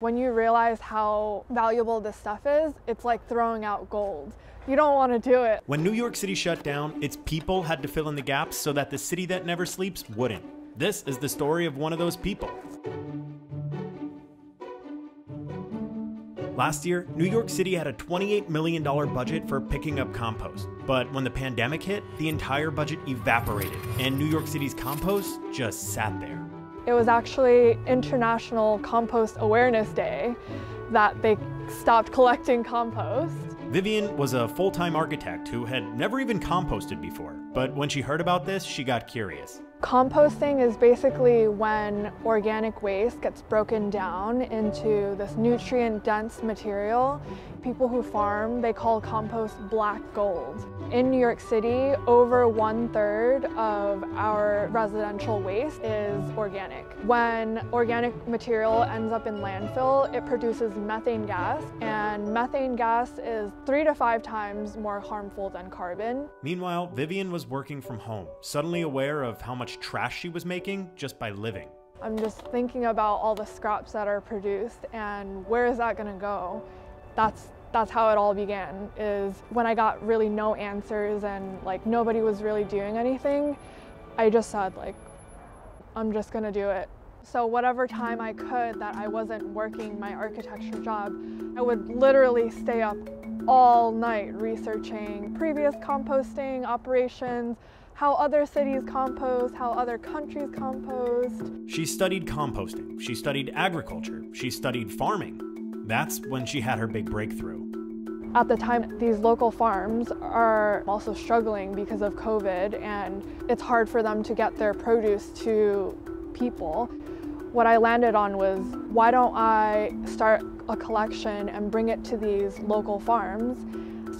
When you realize how valuable this stuff is, it's like throwing out gold. You don't want to do it. When New York City shut down, its people had to fill in the gaps so that the city that never sleeps wouldn't. This is the story of one of those people. Last year, New York City had a $28 million budget for picking up compost. But when the pandemic hit, the entire budget evaporated, and New York City's compost just sat there. It was actually International Compost Awareness Day that they stopped collecting compost. Vivian was a full time architect who had never even composted before, but when she heard about this, she got curious. Composting is basically when organic waste gets broken down into this nutrient dense material. People who farm, they call compost black gold. In New York City, over one third of our residential waste is organic. When organic material ends up in landfill, it produces methane gas, and methane gas is three to five times more harmful than carbon. Meanwhile, Vivian was working from home, suddenly aware of how much trash she was making just by living. I'm just thinking about all the scraps that are produced and where is that going to go? That's that's how it all began is when I got really no answers and like nobody was really doing anything, I just said like I'm just going to do it. So whatever time I could that I wasn't working my architecture job, I would literally stay up all night researching previous composting operations, how other cities compost, how other countries compost. She studied composting, she studied agriculture, she studied farming. That's when she had her big breakthrough. At the time, these local farms are also struggling because of COVID and it's hard for them to get their produce to people. What I landed on was, why don't I start a collection and bring it to these local farms?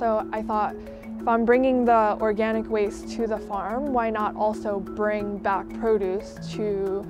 So I thought, if I'm bringing the organic waste to the farm, why not also bring back produce to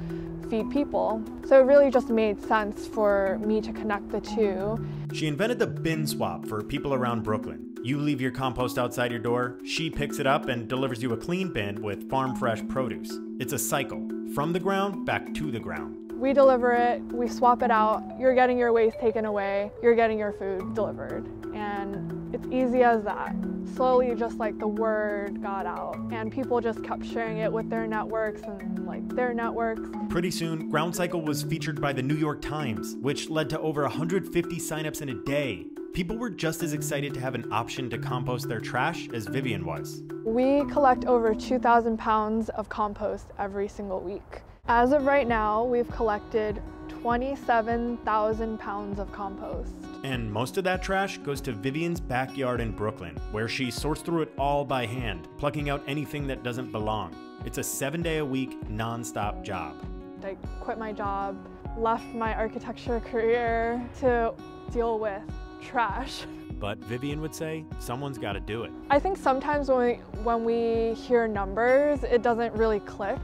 feed people? So it really just made sense for me to connect the two. She invented the bin swap for people around Brooklyn. You leave your compost outside your door, she picks it up and delivers you a clean bin with farm fresh produce. It's a cycle, from the ground back to the ground. We deliver it, we swap it out, you're getting your waste taken away, you're getting your food delivered. And it's easy as that. Slowly just like the word got out and people just kept sharing it with their networks and like their networks. Pretty soon, Groundcycle was featured by the New York Times, which led to over 150 signups in a day. People were just as excited to have an option to compost their trash as Vivian was. We collect over 2,000 pounds of compost every single week. As of right now, we've collected 27,000 pounds of compost. And most of that trash goes to Vivian's backyard in Brooklyn, where she sorts through it all by hand, plucking out anything that doesn't belong. It's a seven day a week, non-stop job. I quit my job, left my architecture career to deal with trash. But Vivian would say someone's got to do it. I think sometimes when we, when we hear numbers, it doesn't really click.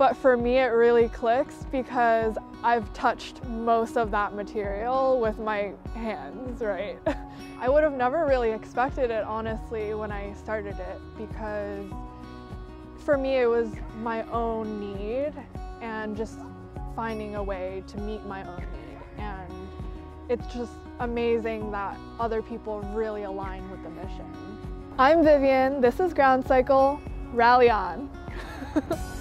But for me, it really clicks because I've touched most of that material with my hands, right? I would have never really expected it, honestly, when I started it because for me, it was my own need and just finding a way to meet my own need. And it's just amazing that other people really align with the mission. I'm Vivian, this is Groundcycle, rally on.